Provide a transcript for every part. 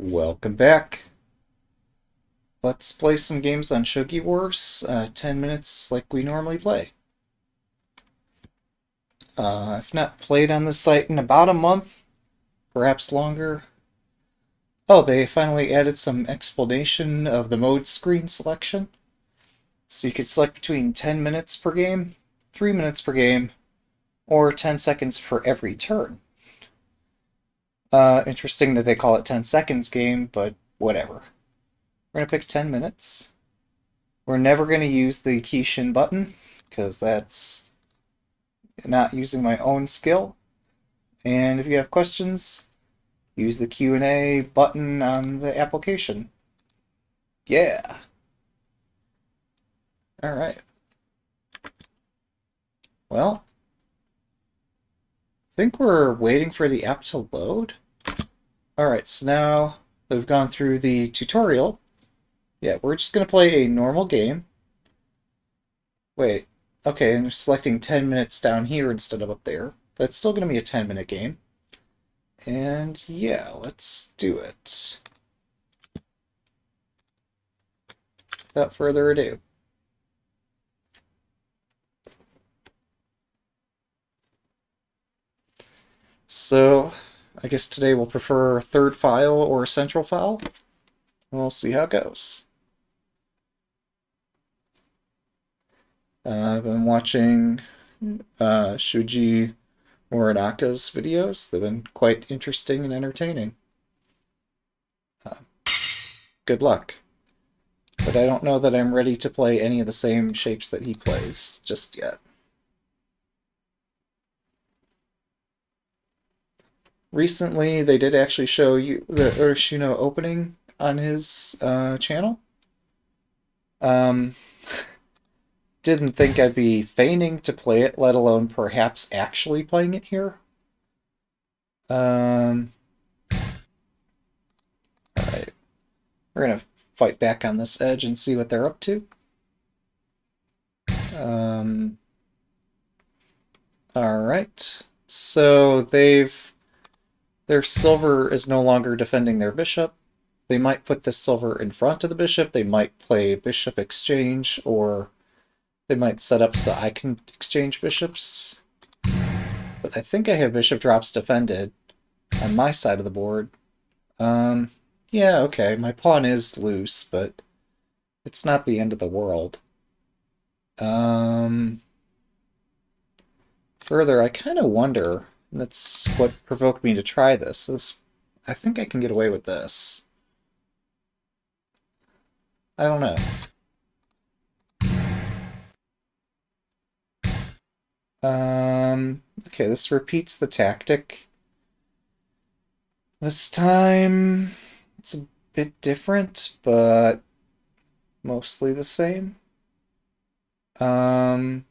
Welcome back. Let's play some games on Shogi Wars. Uh, 10 minutes like we normally play. Uh, I've not played on this site in about a month, perhaps longer. Oh, they finally added some explanation of the mode screen selection. So you could select between 10 minutes per game, 3 minutes per game, or 10 seconds for every turn. Uh, interesting that they call it 10 seconds game, but whatever. We're going to pick 10 minutes. We're never going to use the Kishin button, because that's not using my own skill. And if you have questions, use the Q&A button on the application. Yeah. All right. Well, think we're waiting for the app to load. Alright, so now we've gone through the tutorial, yeah, we're just going to play a normal game. Wait, okay, and selecting 10 minutes down here instead of up there. That's still going to be a 10 minute game. And yeah, let's do it. Without further ado. So, I guess today we'll prefer third file or central file. We'll see how it goes. Uh, I've been watching uh, Shuji Morinaka's videos. They've been quite interesting and entertaining. Uh, good luck. But I don't know that I'm ready to play any of the same shapes that he plays just yet. Recently they did actually show you the Ureshino opening on his uh, channel. Um, didn't think I'd be feigning to play it, let alone perhaps actually playing it here. Um, Alright. We're gonna fight back on this edge and see what they're up to. Um, Alright. So they've their silver is no longer defending their bishop. They might put this silver in front of the bishop. They might play bishop exchange, or they might set up so I can exchange bishops. But I think I have bishop drops defended on my side of the board. Um, yeah, okay, my pawn is loose, but it's not the end of the world. Um, further, I kind of wonder that's what provoked me to try this. this. I think I can get away with this. I don't know. Um, okay, this repeats the tactic. This time, it's a bit different, but mostly the same. Um,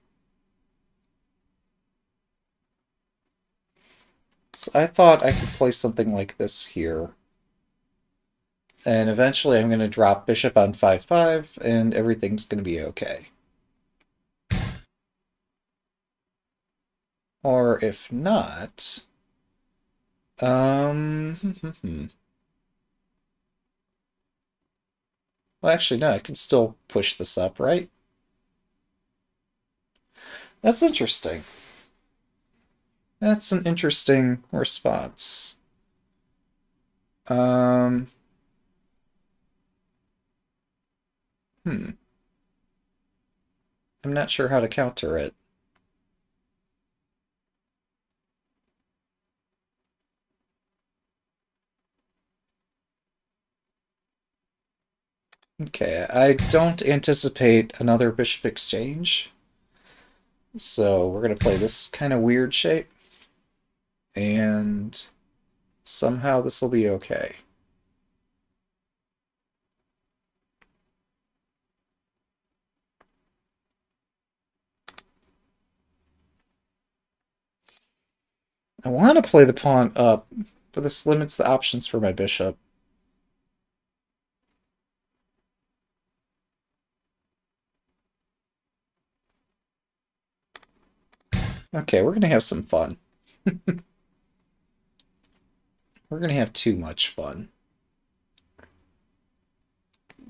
So I thought I could play something like this here. And eventually I'm going to drop bishop on 5-5, and everything's going to be okay. Or if not... Um... Hmm, hmm, hmm. well, actually, no, I can still push this up, right? That's interesting. That's an interesting response. Um, hmm. I'm not sure how to counter it. Okay, I don't anticipate another bishop exchange. So we're going to play this kind of weird shape and somehow this will be okay. I want to play the pawn up, but this limits the options for my bishop. Okay, we're going to have some fun. We're going to have too much fun.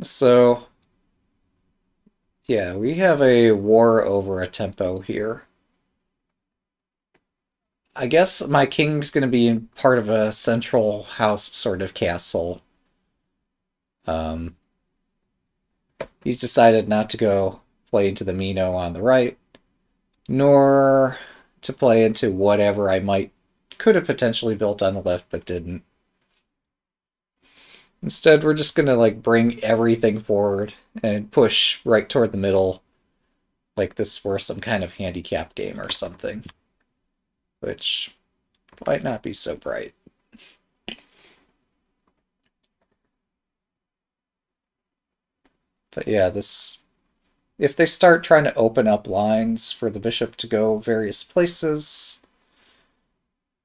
so yeah, we have a war over a tempo here. I guess my king's going to be part of a central house sort of castle. Um, he's decided not to go play into the Mino on the right, nor to play into whatever I might could have potentially built on the left but didn't. Instead, we're just going to like bring everything forward and push right toward the middle like this were some kind of handicap game or something. Which might not be so bright. But yeah, this if they start trying to open up lines for the bishop to go various places,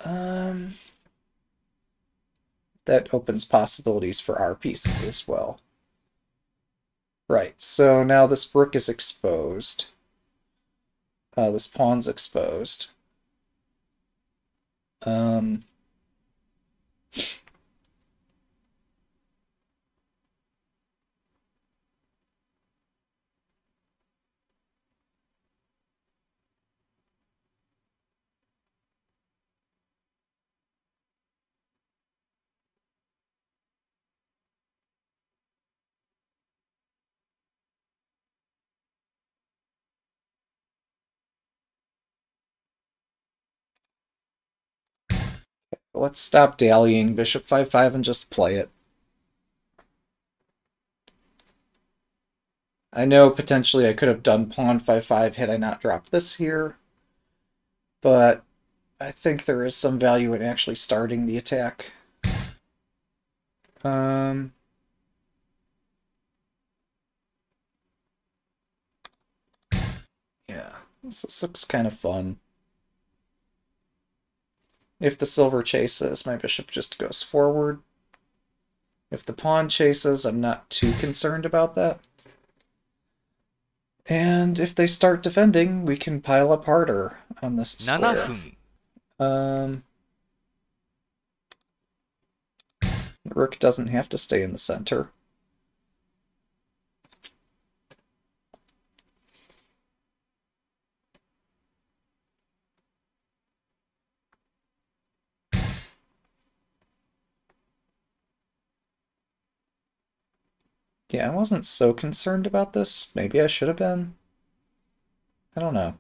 um, that opens possibilities for our pieces as well. Right, so now this rook is exposed. Uh, this pawn's exposed. Um, Let's stop dallying bishop 5-5 and just play it. I know potentially I could have done pawn 5-5 had I not dropped this here, but I think there is some value in actually starting the attack. Um, yeah, this, this looks kind of fun. If the silver chases, my bishop just goes forward. If the pawn chases, I'm not too concerned about that. And if they start defending, we can pile up harder on this square. Um, rook doesn't have to stay in the center. Yeah, I wasn't so concerned about this. Maybe I should have been. I don't know.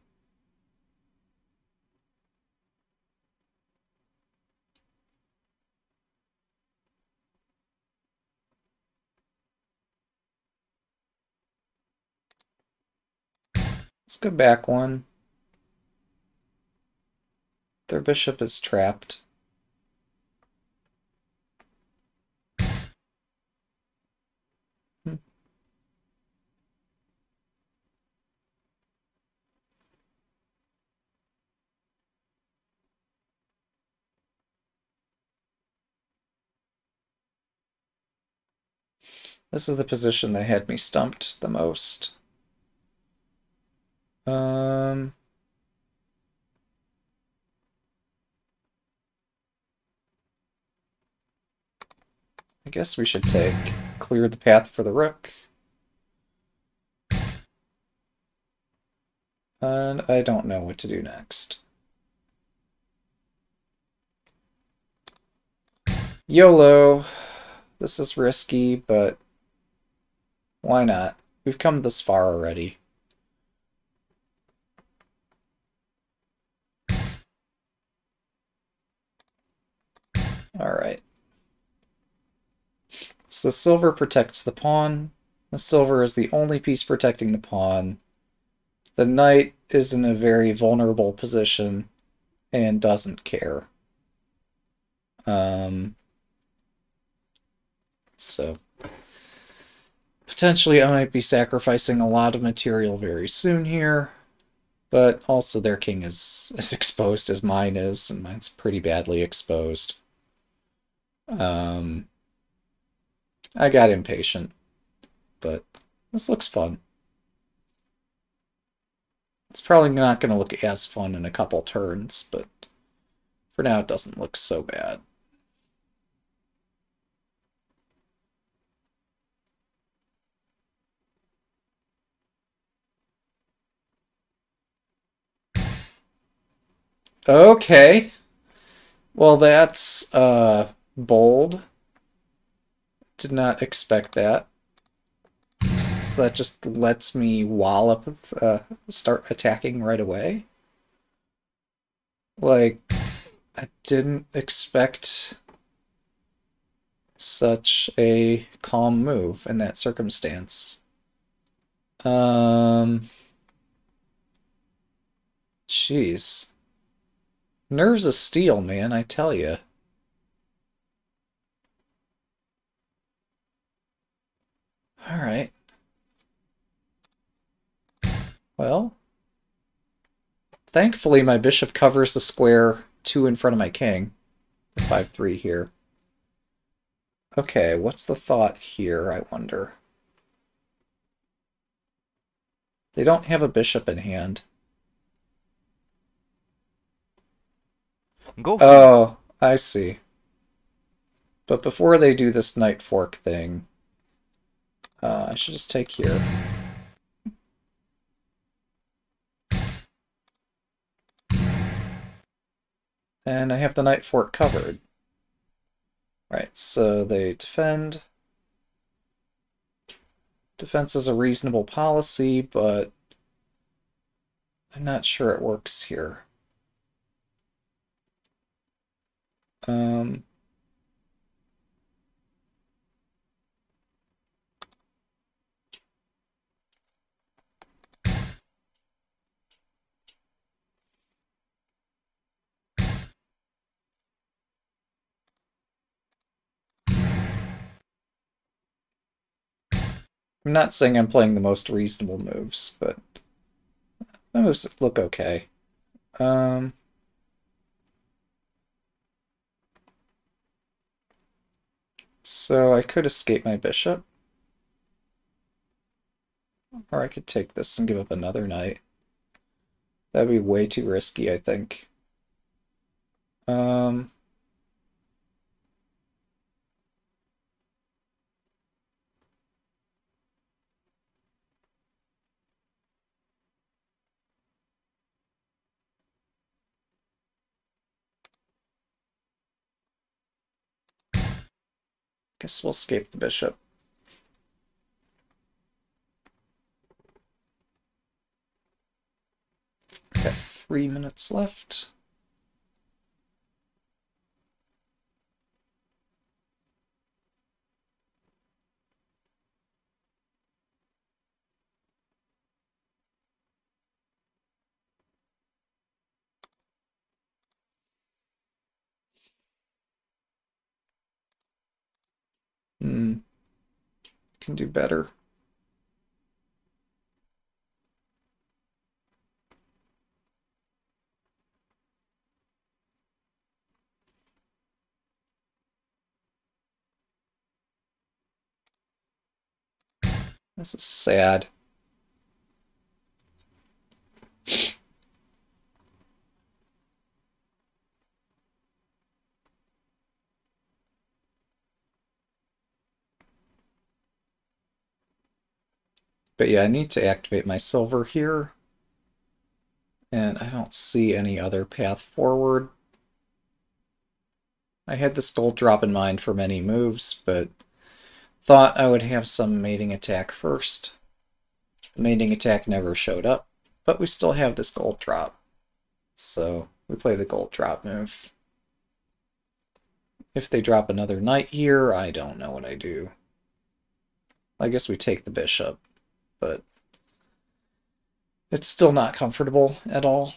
Let's go back one. Their bishop is trapped. This is the position that had me stumped the most. Um... I guess we should take clear the path for the rook. And I don't know what to do next. YOLO! This is risky, but why not? We've come this far already. Alright. So silver protects the pawn. The silver is the only piece protecting the pawn. The knight is in a very vulnerable position and doesn't care. Um, so potentially I might be sacrificing a lot of material very soon here, but also their king is as exposed as mine is, and mine's pretty badly exposed. Um, I got impatient, but this looks fun. It's probably not going to look as fun in a couple turns, but for now it doesn't look so bad. Okay. Well, that's uh bold. Did not expect that. So that just lets me wallop, uh, start attacking right away. Like, I didn't expect such a calm move in that circumstance. Um, jeez. Nerves of steel, man, I tell you. All right. Well, thankfully my bishop covers the square two in front of my king. 5-3 here. Okay, what's the thought here, I wonder? They don't have a bishop in hand. Go for Oh, I see. But before they do this knight fork thing, uh, I should just take here. And I have the knight fork covered. Right, so they defend. Defense is a reasonable policy, but I'm not sure it works here. Um, I'm not saying I'm playing the most reasonable moves, but moves look okay. Um, so I could escape my bishop. Or I could take this and give up another knight. That'd be way too risky, I think. Um, Guess we'll escape the bishop. Got three minutes left. Hmm. Can do better. This is sad. But yeah, I need to activate my silver here. And I don't see any other path forward. I had this gold drop in mind for many moves, but thought I would have some mating attack first. The mating attack never showed up, but we still have this gold drop. So we play the gold drop move. If they drop another knight here, I don't know what I do. I guess we take the bishop, but it's still not comfortable at all.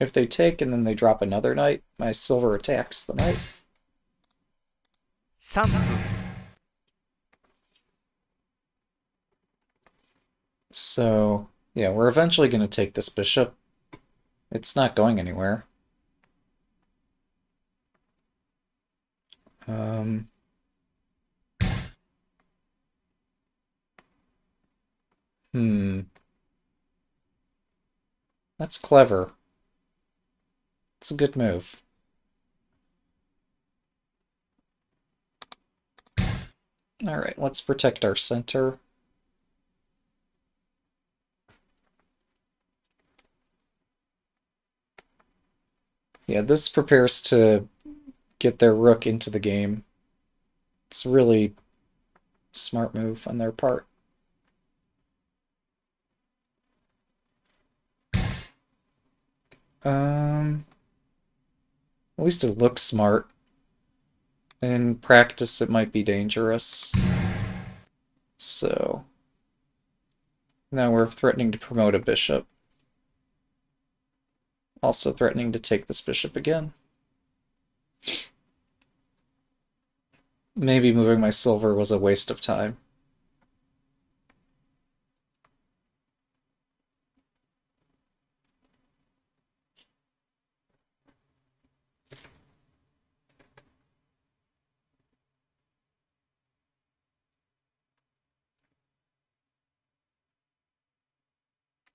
If they take and then they drop another knight, my silver attacks the knight. 3分 So, yeah, we're eventually going to take this bishop. It's not going anywhere. Um, hmm. That's clever. It's a good move. Alright, let's protect our center. Yeah, this prepares to get their rook into the game. It's a really smart move on their part. Um, at least it looks smart. In practice, it might be dangerous. So, now we're threatening to promote a bishop. Also threatening to take this bishop again. Maybe moving my silver was a waste of time.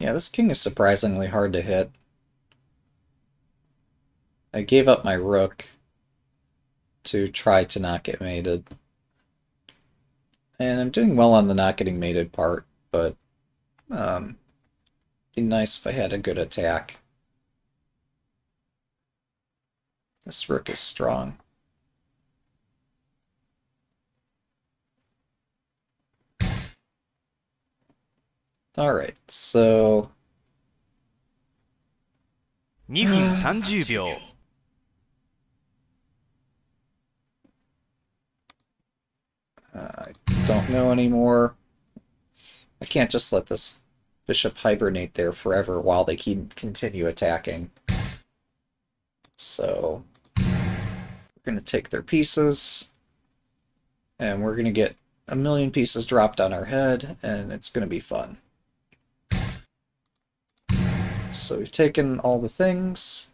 Yeah, this king is surprisingly hard to hit. I gave up my rook to try to not get mated. And I'm doing well on the not getting mated part, but um, be nice if I had a good attack. This rook is strong. Alright, so... 2分30秒 I uh, don't know anymore. I can't just let this bishop hibernate there forever while they keep continue attacking. So we're going to take their pieces, and we're going to get a million pieces dropped on our head, and it's going to be fun. So we've taken all the things,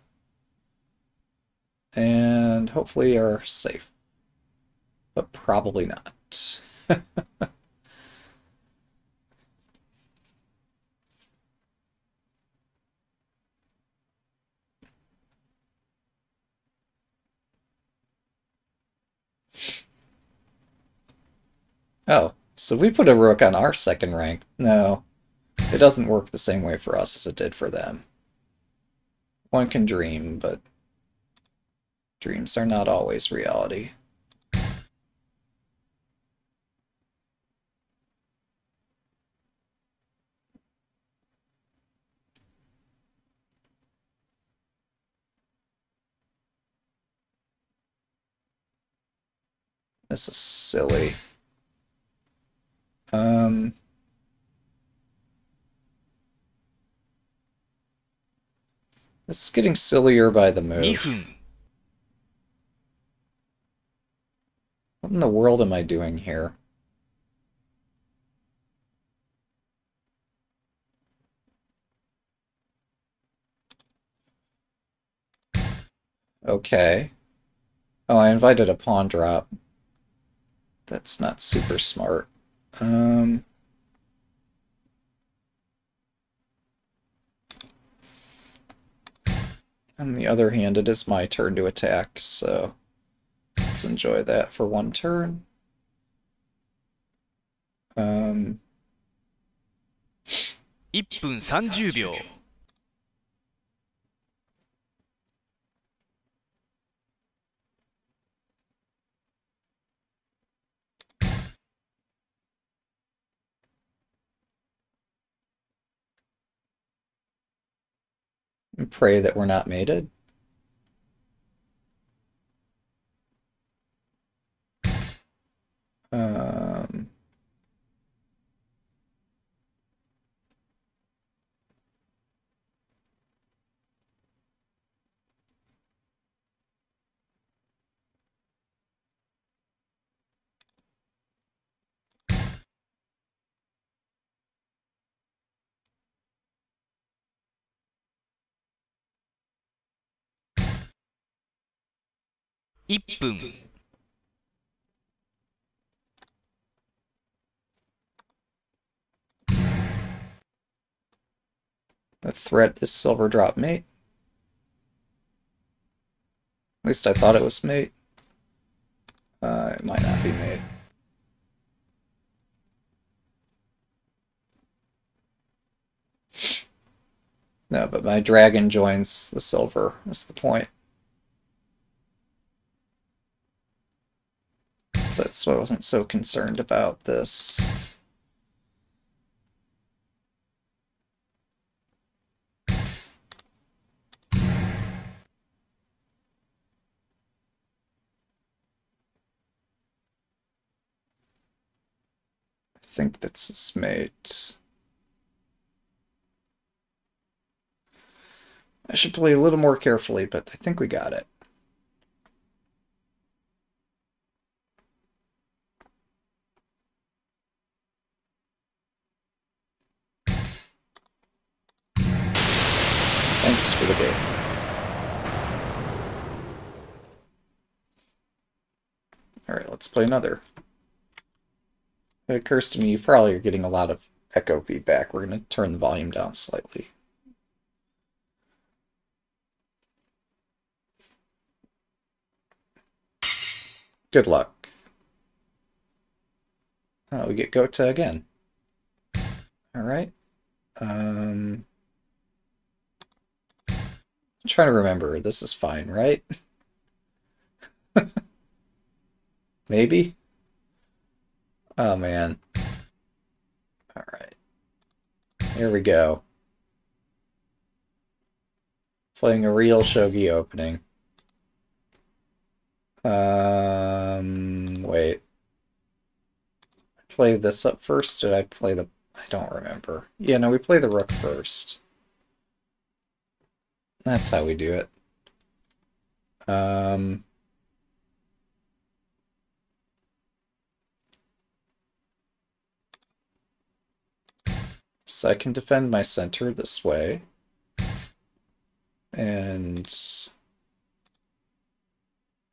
and hopefully are safe. But probably not. oh, so we put a rook on our second rank. No, it doesn't work the same way for us as it did for them. One can dream, but dreams are not always reality. This is silly. Um... This is getting sillier by the 2 move. What in the world am I doing here? Okay. Oh, I invited a pawn drop. That's not super smart. Um... On the other hand, it is my turn to attack, so let's enjoy that for one turn. Um, 1分30秒 and pray that we're not mated. Um, Um,1 分 uh, threat is Silver Drop Mate. At least I thought it was Mate. Uh, it might not be Mate. No, but my dragon joins the silver, is the point. So that's why I wasn't so concerned about this. I think that's is mate. I should play a little more carefully, but I think we got it. For the game. Alright, let's play another. It occurs to me you probably are getting a lot of echo feedback. We're going to turn the volume down slightly. Good luck. Oh, we get Gote again. Alright. Um, trying to remember. This is fine, right? Maybe? Oh, man. Alright. Here we go. Playing a real shogi opening. Um, wait. I play this up first? Did I play the... I don't remember. Yeah, no, we play the rook first. That's how we do it. Um... So I can defend my center this way. And...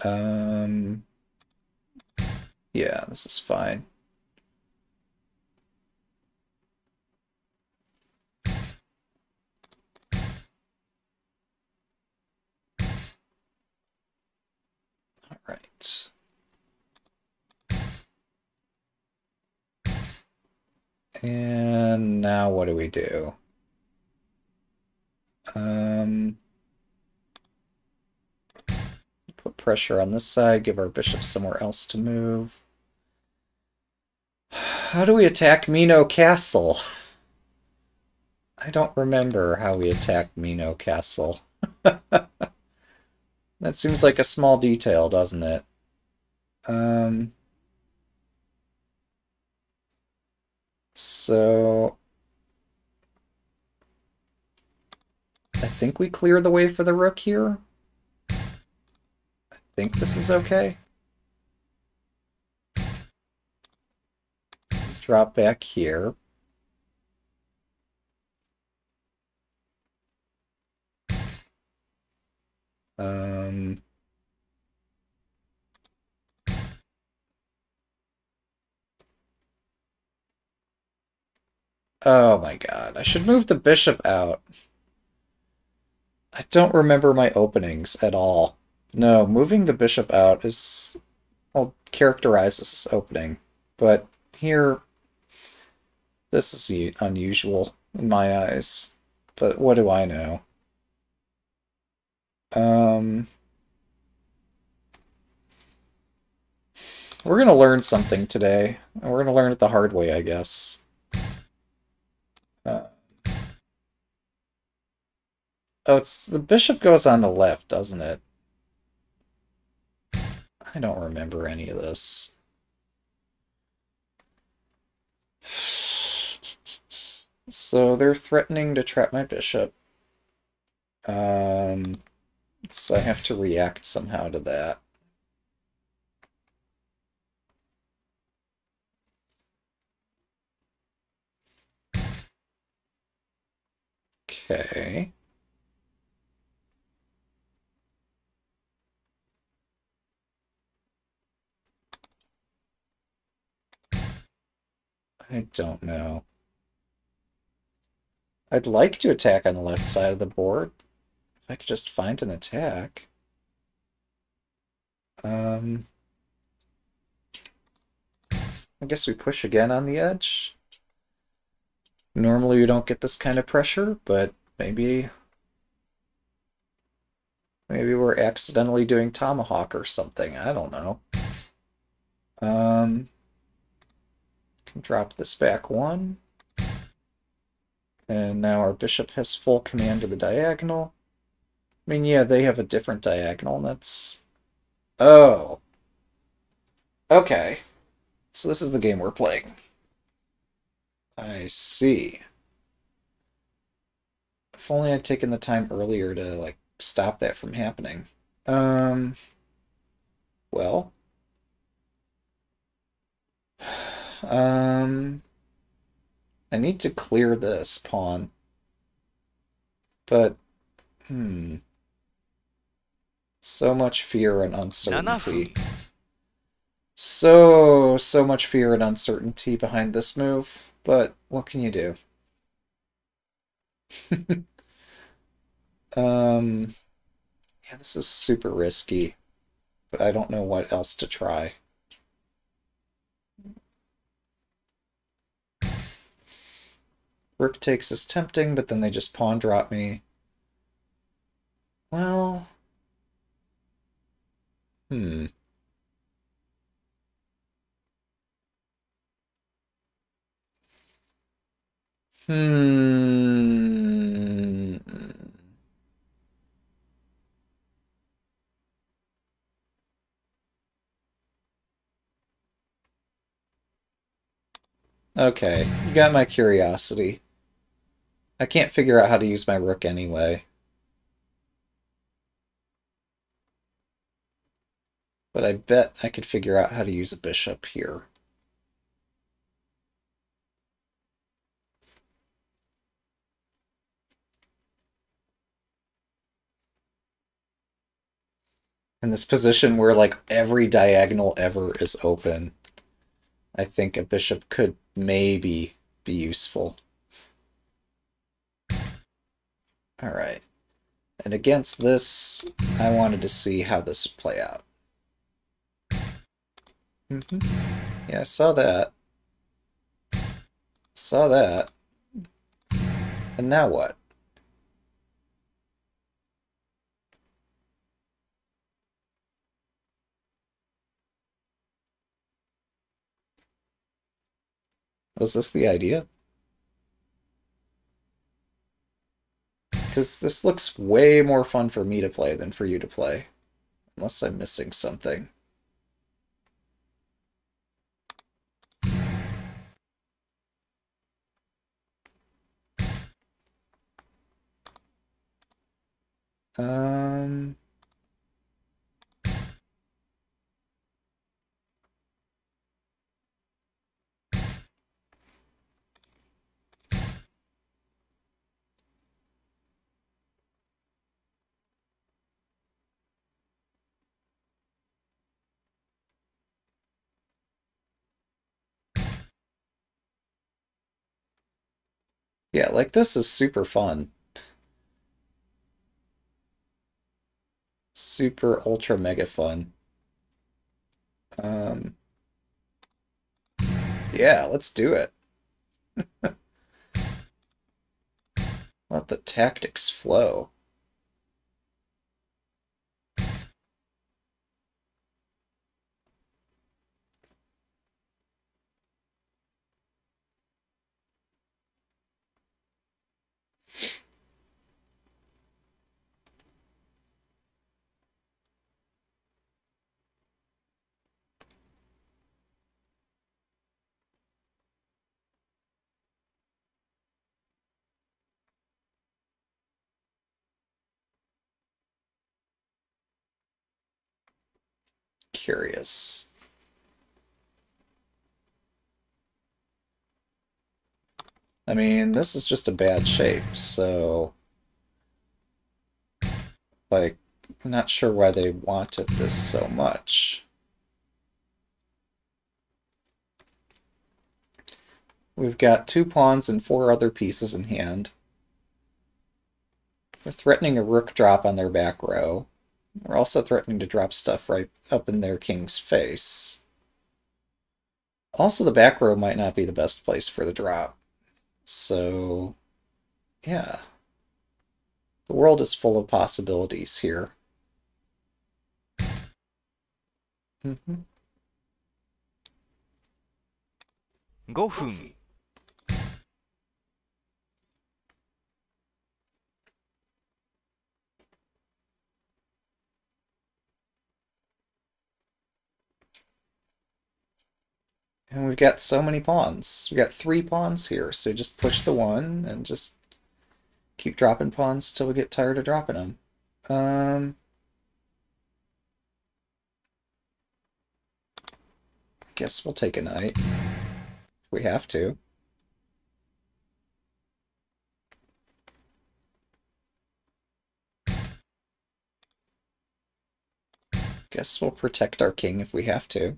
Um... Yeah, this is fine. All right. And now what do we do? Um, put pressure on this side, give our bishop somewhere else to move. How do we attack Mino Castle? I don't remember how we attack Mino Castle. that seems like a small detail, doesn't it? Um... So... I think we clear the way for the rook here. I think this is okay. Drop back here. Um... Oh my god, I should move the bishop out. I don't remember my openings at all. No, moving the bishop out is... I'll characterize this as opening. But here, this is unusual in my eyes. But what do I know? Um... We're to learn something today. And we're to learn it the hard way, I guess. Uh, oh, it's the bishop goes on the left, doesn't it? I don't remember any of this. So they're threatening to trap my bishop. Um, so I have to react somehow to that. Okay. I don't know. I'd like to attack on the left side of the board. If I could just find an attack. Um, I guess we push again on the edge. Normally we don't get this kind of pressure, but maybe maybe we're accidentally doing tomahawk or something. I don't know. Um, can drop this back one. And now our bishop has full command of the diagonal. I mean, yeah, they have a different diagonal, and that's... Oh. Okay. So this is the game we're playing. I see. If only I'd taken the time earlier to, like, stop that from happening. Um... Well... Um... I need to clear this pawn. But, hmm. So much fear and uncertainty. So, so much fear and uncertainty behind this move, but what can you do? um, yeah, this is super risky, but I don't know what else to try. Rook takes is tempting, but then they just pawn drop me. Well... Hmm. Hmm. Okay, you got my curiosity. I can't figure out how to use my rook anyway. But I bet I could figure out how to use a bishop here. In this position where like every diagonal ever is open, I think a bishop could maybe be useful. Alright. And against this, I wanted to see how this would play out. Mm -hmm. Yeah, I saw that. Saw that. And now what? Was this the idea? Because this looks way more fun for me to play than for you to play. Unless I'm missing something. Um... Yeah, like this is super fun. Super ultra mega fun. Um, yeah, let's do it. Let the tactics flow. Curious. I mean, this is just a bad shape, so... Like, I'm not sure why they wanted this so much. We've got two pawns and four other pieces in hand. We're threatening a rook drop on their back row. We're also threatening to drop stuff right up in their king's face. Also, the back row might not be the best place for the drop. So, yeah. The world is full of possibilities here. Mm -hmm. 5分 And we've got so many pawns. We got three pawns here, so just push the one and just keep dropping pawns till we get tired of dropping them. Um, guess we'll take a knight. We have to. Guess we'll protect our king if we have to.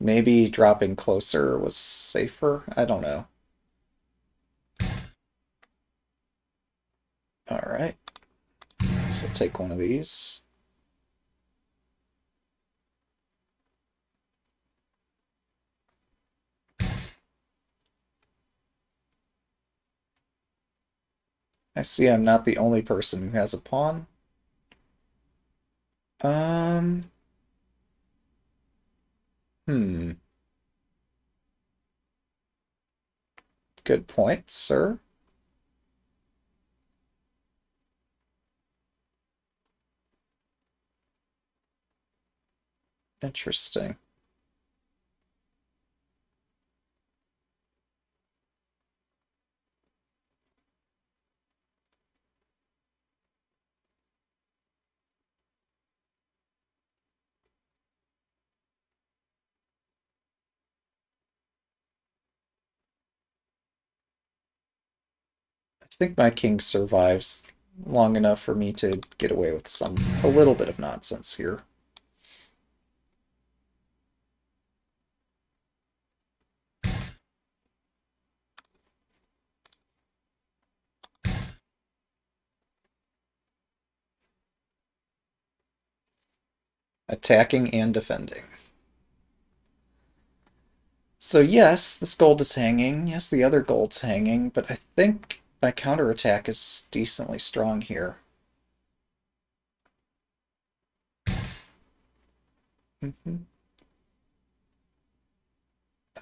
Maybe dropping closer was safer? I don't know. Alright. So take one of these. I see I'm not the only person who has a pawn. Um... Hmm. Good point, sir. Interesting. Think my king survives long enough for me to get away with some a little bit of nonsense here. Attacking and defending. So yes, this gold is hanging. Yes, the other gold's hanging, but I think my counterattack is decently strong here. Mm -hmm.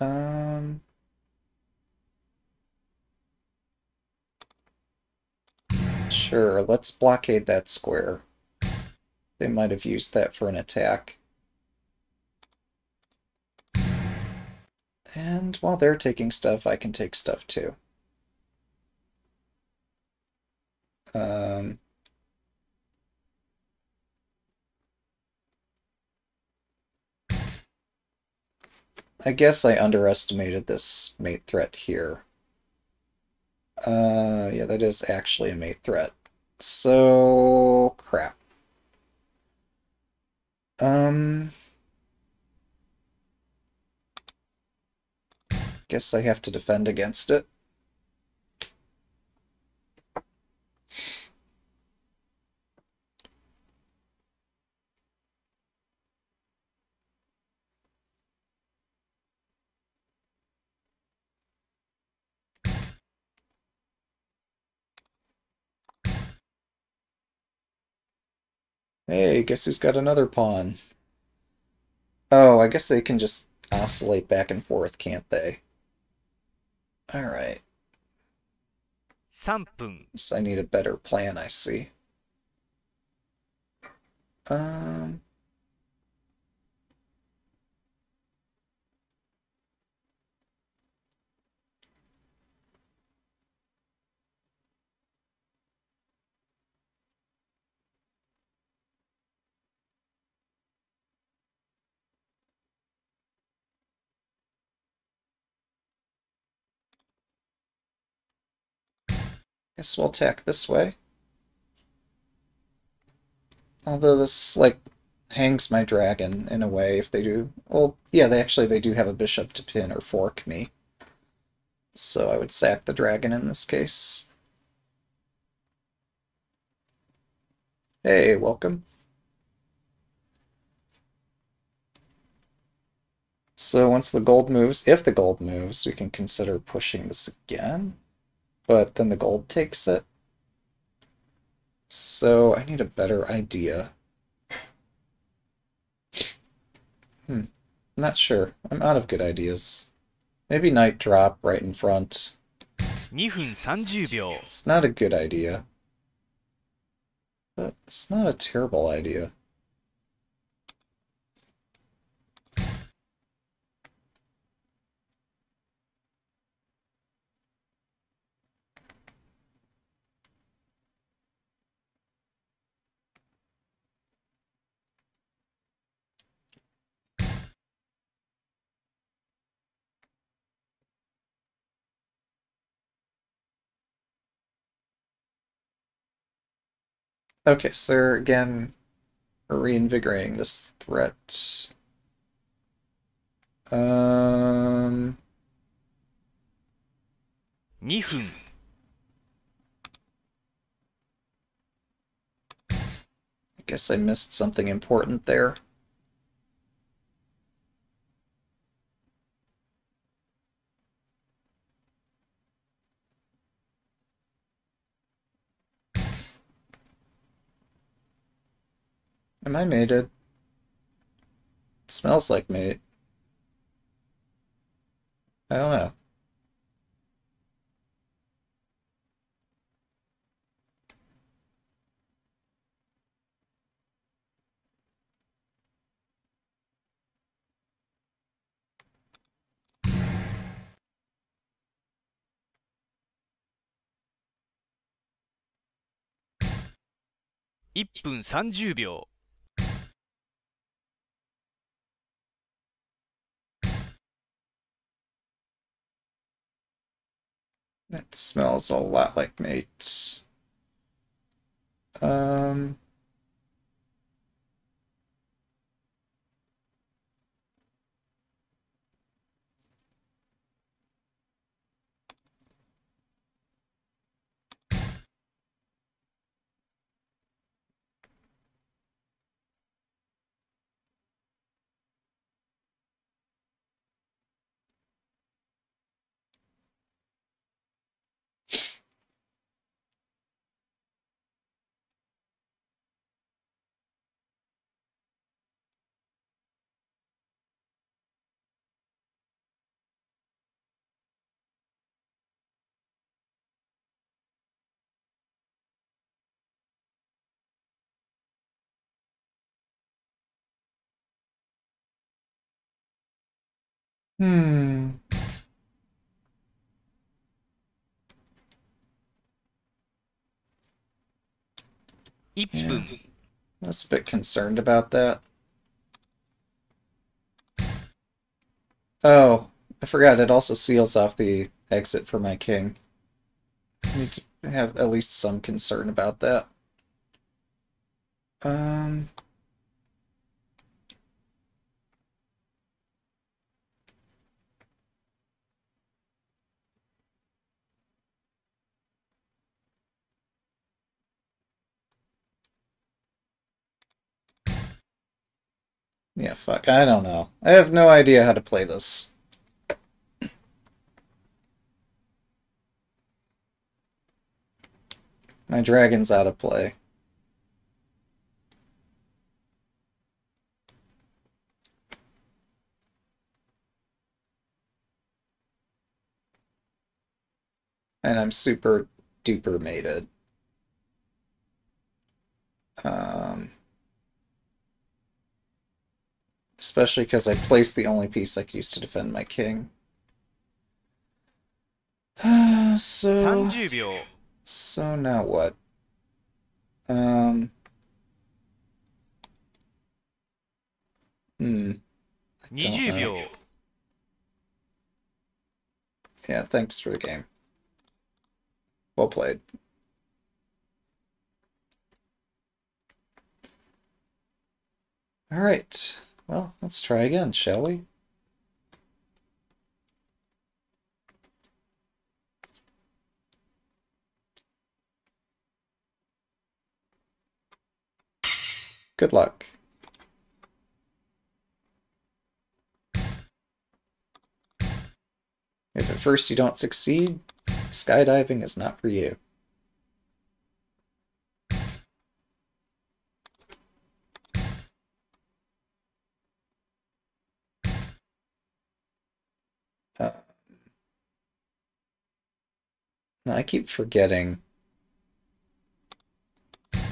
Um... Sure, let's blockade that square. They might have used that for an attack. And while they're taking stuff, I can take stuff too. Um, I guess I underestimated this mate threat here. Uh, yeah, that is actually a mate threat. So, crap. Um... Guess I have to defend against it. Hey, guess who's got another pawn? Oh, I guess they can just oscillate back and forth, can't they? Alright. 3分 So I need a better plan, I see. Um... Guess we'll attack this way. Although this, like, hangs my dragon in a way if they do. Well, yeah, they actually they do have a bishop to pin or fork me. So I would sack the dragon in this case. Hey, welcome. So once the gold moves, if the gold moves, we can consider pushing this again. But then the gold takes it. So I need a better idea. Hmm. I'm not sure. I'm out of good ideas. Maybe knight drop right in front. 2分30秒 It's not a good idea. But it's not a terrible idea. Okay, so they're again reinvigorating this threat. Um, 2分 I guess I missed something important there. Am I mated? It smells like mate. I don't know. ?1 分30秒 It smells a lot like mate. Um. Hmm. 1分 I was a bit concerned about that. Oh, I forgot it also seals off the exit for my king. I need to have at least some concern about that. Um. Yeah, fuck, I don't know. I have no idea how to play this. My dragon's out of play. And I'm super duper mated. Um, especially because I placed the only piece I could use to defend my king. so, so now what? Um, hmm. I don't 20 know. 秒 Yeah, thanks for the game. Well played. All right. Well, let's try again, shall we? Good luck. If at first you don't succeed, skydiving is not for you. I keep forgetting.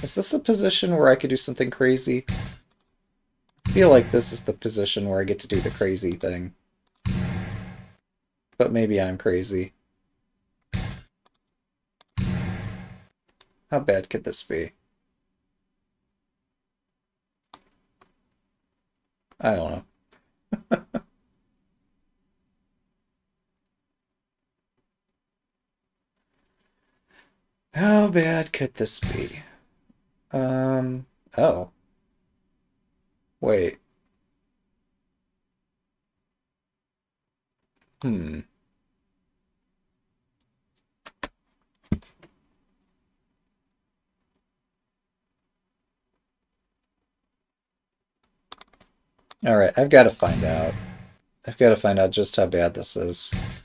Is this a position where I could do something crazy? I feel like this is the position where I get to do the crazy thing. But maybe I'm crazy. How bad could this be? I don't know. How bad could this be? Um, oh. Wait. Hmm. Alright, I've got to find out. I've got to find out just how bad this is.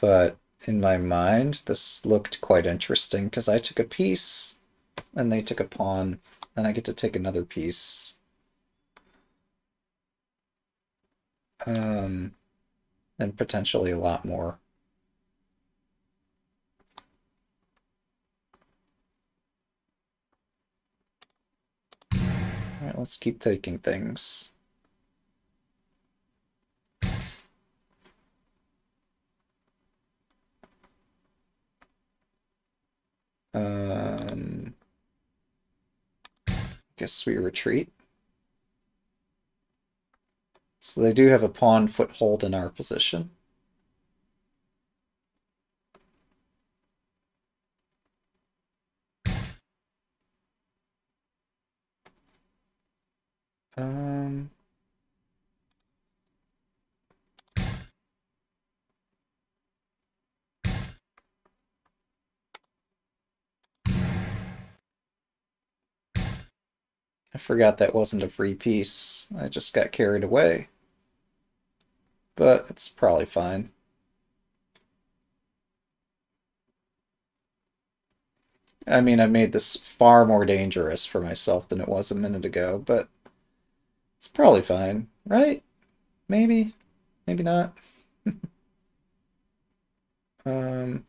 But in my mind, this looked quite interesting because I took a piece and they took a pawn, and I get to take another piece. Um, and potentially a lot more. Alright, let's keep taking things. Um, guess we retreat. So they do have a pawn foothold in our position. Um, I forgot that wasn't a free piece. I just got carried away. But it's probably fine. I mean, I made this far more dangerous for myself than it was a minute ago, but it's probably fine, right? Maybe, maybe not. um, You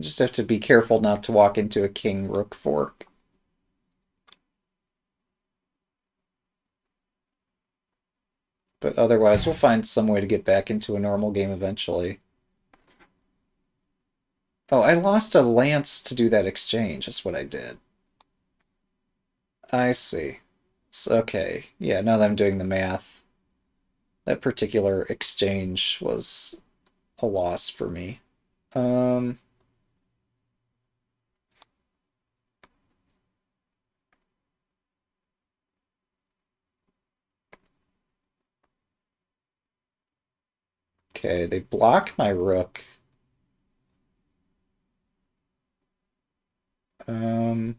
just have to be careful not to walk into a king rook fork. But otherwise, we'll find some way to get back into a normal game eventually. Oh, I lost a lance to do that exchange. That's what I did. I see. So, okay. Yeah, now that I'm doing the math, that particular exchange was a loss for me. Um... Okay, they block my rook. Um...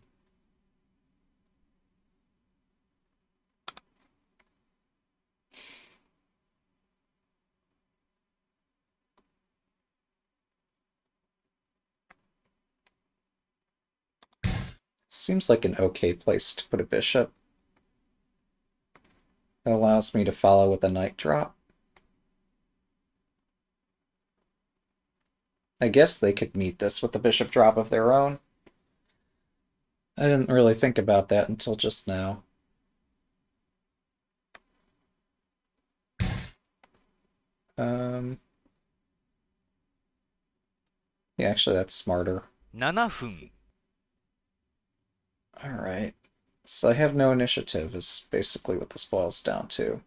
Seems like an okay place to put a bishop. It allows me to follow with a knight drop. I guess they could meet this with a bishop drop of their own. I didn't really think about that until just now. Um, yeah, actually, that's smarter. 7分 Alright. So I have no initiative, is basically what this boils down to.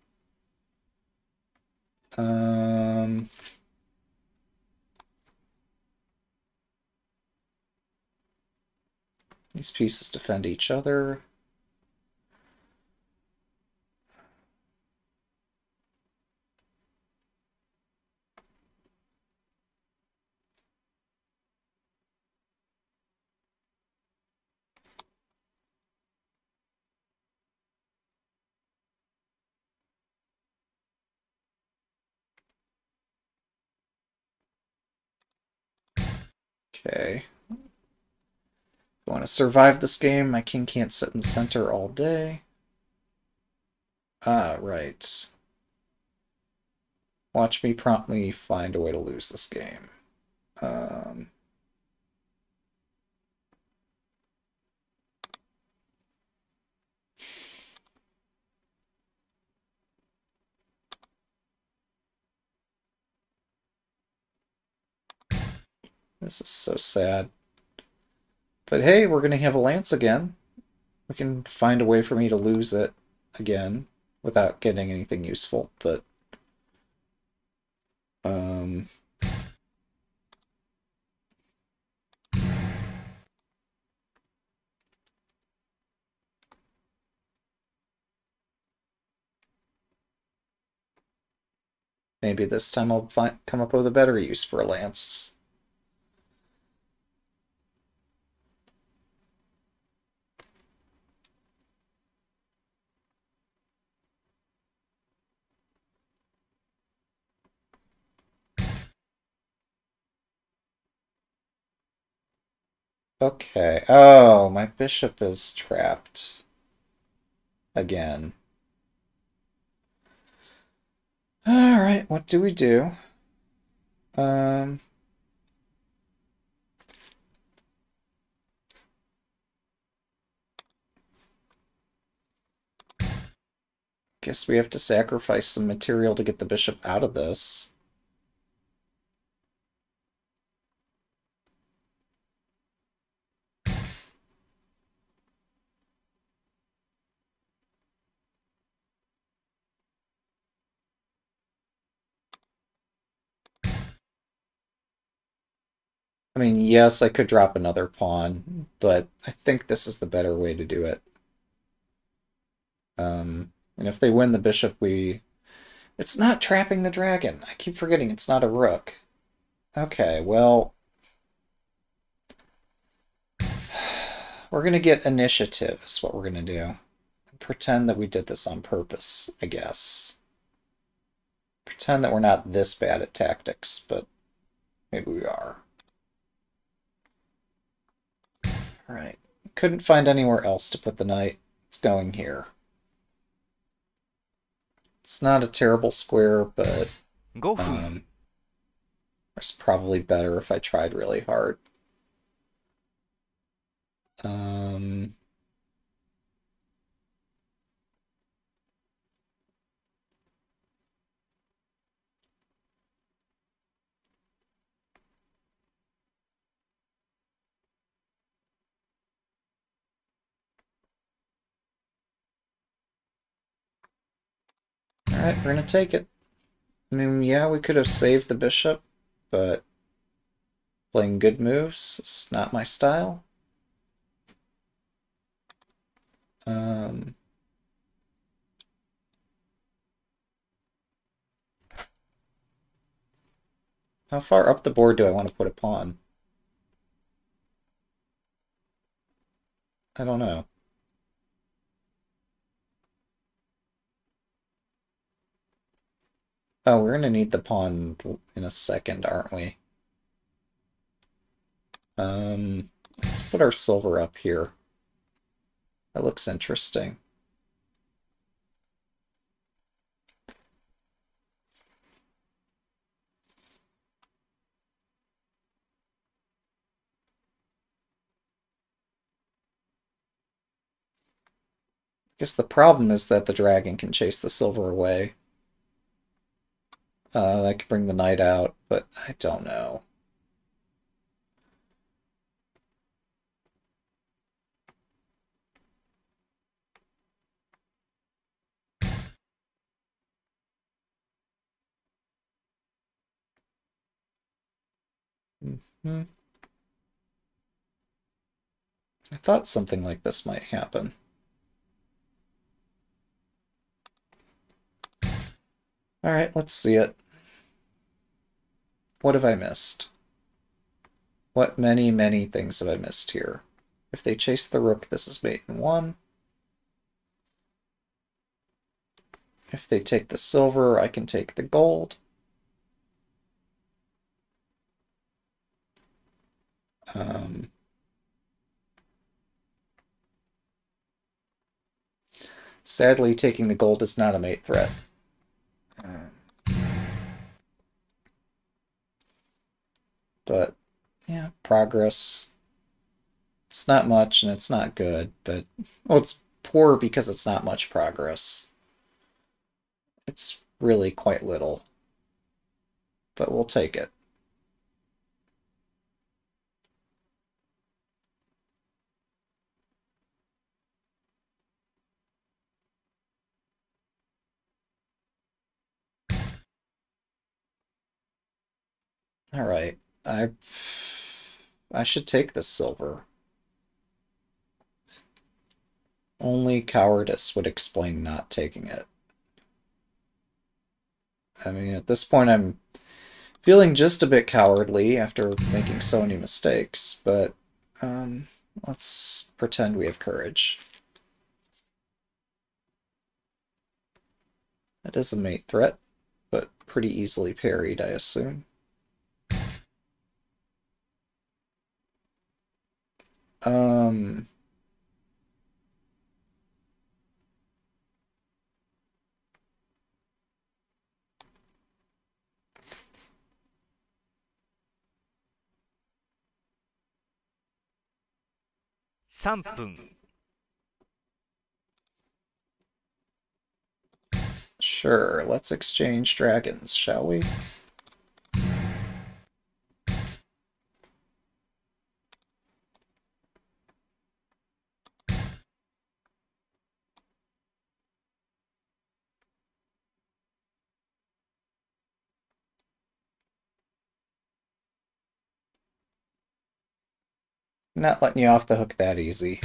Um. These pieces defend each other. Okay. I want to survive this game, my king can't sit in center all day. Ah, right. Watch me promptly find a way to lose this game. Um, this is so sad. But hey, we're going to have a lance again. We can find a way for me to lose it again without getting anything useful, but um Maybe this time I'll find, come up with a better use for a lance. Okay. Oh, my bishop is trapped. Again. Alright, what do we do? Um... Guess we have to sacrifice some material to get the bishop out of this. I mean, yes, I could drop another pawn, but I think this is the better way to do it. Um, and if they win the bishop, we... It's not trapping the dragon. I keep forgetting it's not a rook. Okay, well... We're going to get initiative is what we're going to do. Pretend that we did this on purpose, I guess. Pretend that we're not this bad at tactics, but maybe we are. Alright. Couldn't find anywhere else to put the knight. It's going here. It's not a terrible square, but 5分 um, it's probably better if I tried really hard. Um, Alright, we're gonna take it. I mean, yeah, we could have saved the bishop, but playing good moves is not my style. Um, how far up the board do I want to put a pawn? I don't know. Oh, we're gonna need the pawn in a second, aren't we? Um, let's put our silver up here. That looks interesting. I guess the problem is that the dragon can chase the silver away. Uh, that could bring the knight out, but I don't know. Hmm. I thought something like this might happen. Alright, let's see it. What have I missed? What many, many things have I missed here? If they chase the rook, this is mate in one. If they take the silver, I can take the gold. Um, sadly, taking the gold is not a mate threat. Um, but, yeah, progress. It's not much and it's not good, but, well, it's poor because it's not much progress. It's really quite little. But we'll take it. All right. I I should take the silver. Only cowardice would explain not taking it. I mean, at this point, I'm feeling just a bit cowardly after making so many mistakes, but um, let's pretend we have courage. That is a mate threat, but pretty easily parried, I assume. Um, Three 分 sure, let's exchange dragons, shall we? Not letting you off the hook that easy.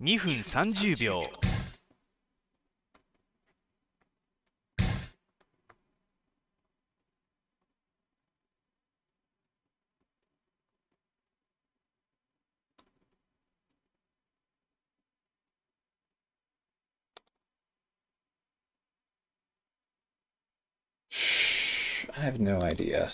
?2 分30秒 I have no idea.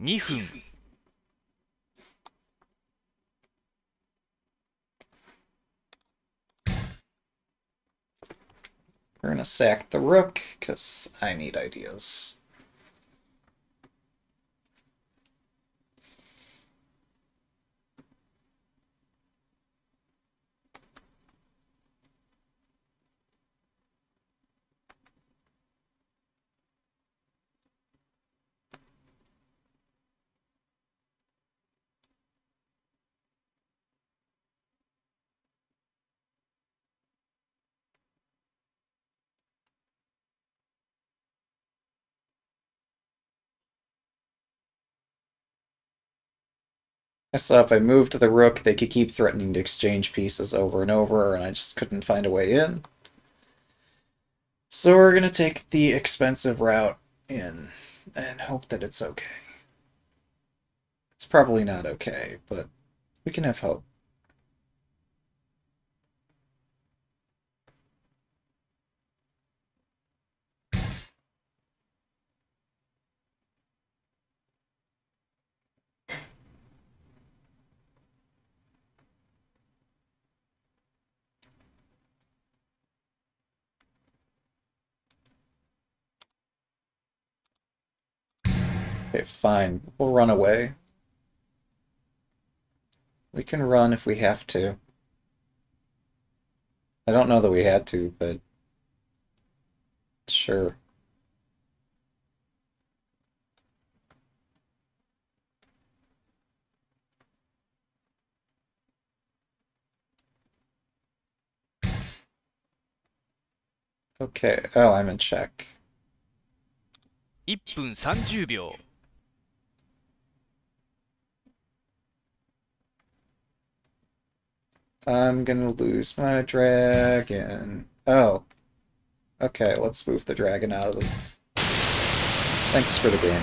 ?2 分 We're gonna sack the rook, because I need ideas. I saw if I moved the rook, they could keep threatening to exchange pieces over and over, and I just couldn't find a way in. So we're going to take the expensive route in and hope that it's okay. It's probably not okay, but we can have hope. Okay, fine. We'll run away. We can run if we have to. I don't know that we had to, but sure. Okay. Oh, I'm in check. 1分30秒 I'm gonna lose my dragon. Oh. Okay, let's move the dragon out of the... Thanks for the game.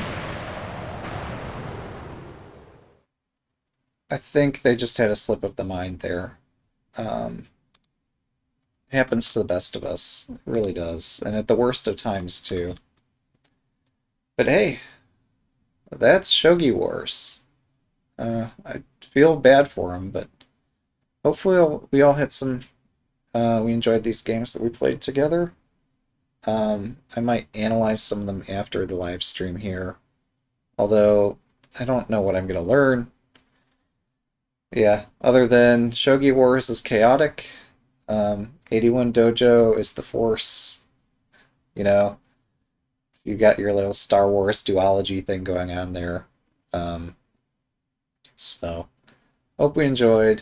I think they just had a slip of the mind there. Um, happens to the best of us. It really does. And at the worst of times, too. But hey, that's Shogi Wars. Uh, I feel bad for him, but hopefully we all had some uh, we enjoyed these games that we played together. Um, i might analyze some of them after the live stream here. Although i don't know what i'm going to learn. Yeah other than shogi wars is chaotic. Um, 81 dojo is the force. You know you got your little star wars duology thing going on there. Um, so hope we enjoyed